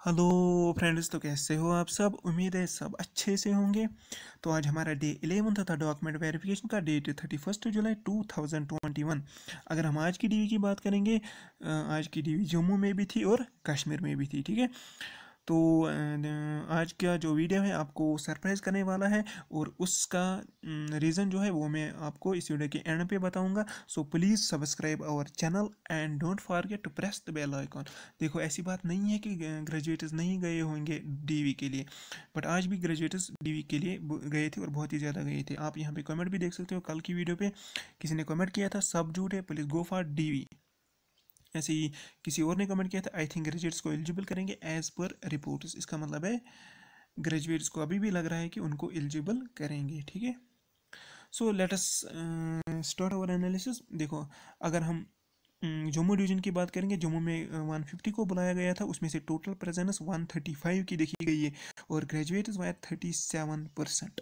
Hello friends तो कैसे हो आप सब? उम्मीद है सब अच्छे से होंगे। तो आज हमारा डे इलेवन था डॉक्यूमेंट वेरिफिकेशन का date thirty first July two thousand twenty one अगर हम आज की डीवी की बात करेंगे आज की डीवी जम्मू में भी थी और कश्मीर में भी थी, ठीक है? तो आज का जो वीडियो है आपको सरप्राइज़ करने वाला है और उसका रीज़न जो है वो मैं आपको इस वीडियो के एंड पे बताऊँगा। So please subscribe our channel and don't forget to press the bell icon देखो, ऐसी बात नहीं है कि ग्रेजुएट्स नहीं गए होंगे डीवी के लिए बट आज भी ग्रेजुएट्स डीवी के लिए गए थे और बहुत ही ज़्यादा गए थे। आप यहाँ पर कमेंट भी देख सकते हो कल की वीडियो पर किसी ने कमेंट किया था, सब जूट है प्लीज़ गो फॉर डीवी ऐसे ही किसी और ने कमेंट किया था आई थिंक ग्रेजुएट्स को एलिजिबल करेंगे एज पर रिपोर्ट्स इसका मतलब है ग्रेजुएट्स को अभी भी लग रहा है कि उनको एलिजिबल करेंगे, ठीक है? So let us start our analysis देखो, अगर हम जम्मू डिवीज़न की बात करेंगे जम्मू में 150 को बुलाया गया था, उसमें से टोटल प्रेजेंस 135 की देखी गई है, और ग्रेजुएट्स वायर 37 परसेंट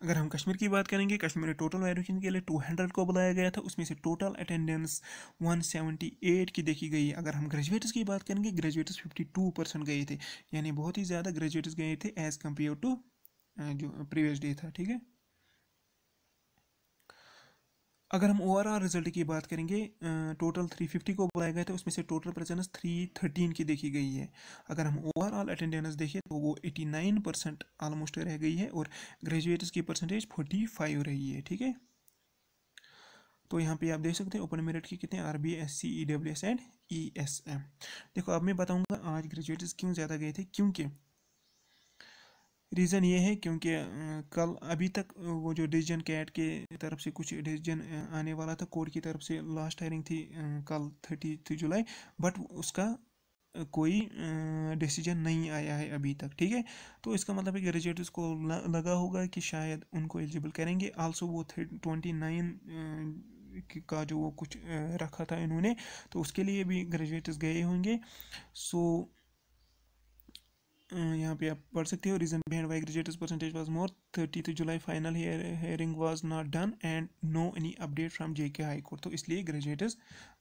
अगर हम कश्मीर की बात करेंगे, कश्मीर में टोटल वेरिफिकेशन के लिए 200 को बुलाया गया था, उसमें से टोटल अटेंडेंस 178 की देखी गई अगर हम ग्रेजुएट्स की बात करेंगे ग्रेजुएट्स 52 परसेंट गए थे, यानी बहुत ही ज़्यादा ग्रेजुएट्स गए थे एज़ कंपेयर टू जो प्रीवियस डे था, ठीक है? अगर हम ओवरऑल रिज़ल्ट की बात करेंगे टोटल 350 को बुलाया गया था, उसमें से टोटल प्रेजेंस 313 की देखी गई है। अगर हम ओवरऑल अटेंडेंस देखें तो वो 89 परसेंट ऑलमोस्ट रह गई है और ग्रेजुएट्स की परसेंटेज 45 रही है, ठीक है? तो यहाँ पे आप देख सकते हैं ओपन मेरिट के कितने R B S C E W S and E S M देखो, अब मैं बताऊँगा आज ग्रेजुएट्स क्यों ज़्यादा गए थे, क्योंकि रीज़न ये है क्योंकि कल, अभी तक वो जो डिसीज़न कैट के तरफ़ से कुछ डिसीज़न आने वाला था, कोर्ट की तरफ़ से लास्ट हायरिंग थी कल थर्टी जुलाई बट उसका कोई डिसीज़न नहीं आया है अभी तक, ठीक है? तो इसका मतलब है कि को लगा होगा कि शायद उनको एलिजिबल करेंगे। आल्सो वो ट्वेंटी नाइन का जो वो कुछ रखा था इन्होंने तो उसके लिए भी ग्रेजुएट्स गए होंगे। सो यहाँ पे आप पढ़ सकते हो। Reason behind why graduate percentage was more thirty July final hearing was not done and no any update from J K high court तो इसलिए ग्रेजुएट्स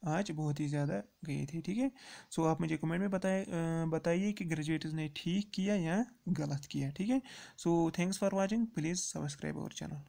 आज बहुत ही ज़्यादा गए थे, ठीक है? सो आप मुझे कमेंट में बताए बताइए कि ग्रेजुएट्स ने ठीक किया या गलत किया, ठीक है? So thanks for watching please subscribe our channel